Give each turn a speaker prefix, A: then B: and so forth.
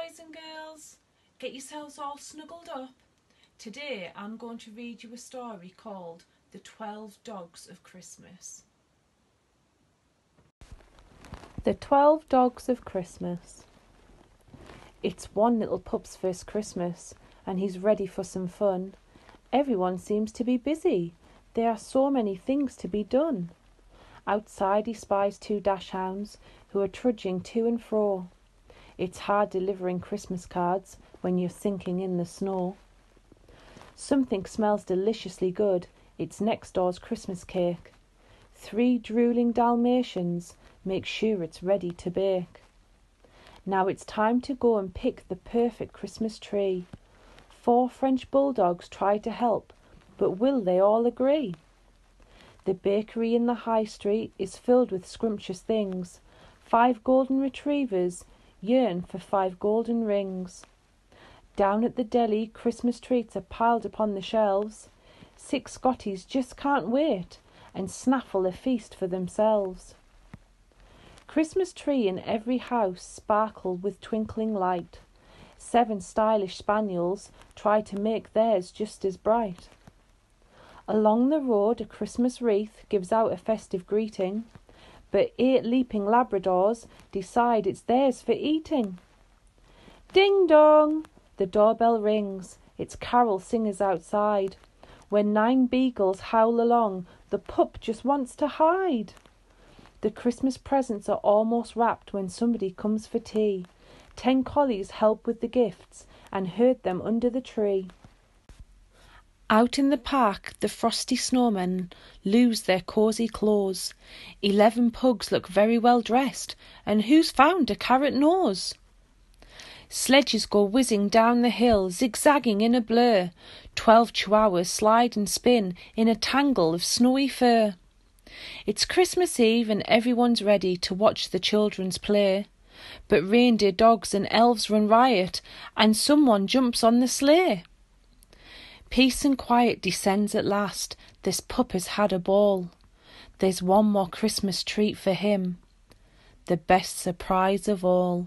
A: boys and girls. Get yourselves all snuggled up. Today I'm going to read you a story called The Twelve Dogs of Christmas.
B: The Twelve Dogs of Christmas. It's one little pup's first Christmas, and he's ready for some fun. Everyone seems to be busy. There are so many things to be done. Outside he spies two dachshunds who are trudging to and fro. It's hard delivering Christmas cards when you're sinking in the snow. Something smells deliciously good. It's next door's Christmas cake. Three drooling Dalmatians make sure it's ready to bake. Now it's time to go and pick the perfect Christmas tree. Four French bulldogs try to help, but will they all agree? The bakery in the high street is filled with scrumptious things. Five golden retrievers yearn for five golden rings. Down at the deli, Christmas treats are piled upon the shelves. Six Scotties just can't wait and snaffle a feast for themselves. Christmas tree in every house sparkle with twinkling light. Seven stylish spaniels try to make theirs just as bright. Along the road, a Christmas wreath gives out a festive greeting but eight leaping Labradors decide it's theirs for eating. Ding dong! The doorbell rings. It's carol singers outside. When nine beagles howl along, the pup just wants to hide. The Christmas presents are almost wrapped when somebody comes for tea. Ten collies help with the gifts and herd them under the tree. Out in the park, the frosty snowmen lose their cosy claws. Eleven pugs look very well dressed, and who's found a carrot nose? Sledges go whizzing down the hill, zigzagging in a blur. Twelve chihuahuas slide and spin in a tangle of snowy fur. It's Christmas Eve, and everyone's ready to watch the children's play. But reindeer dogs and elves run riot, and someone jumps on the sleigh. Peace and quiet descends at last. This pup has had a ball. There's one more Christmas treat for him, the best surprise of all.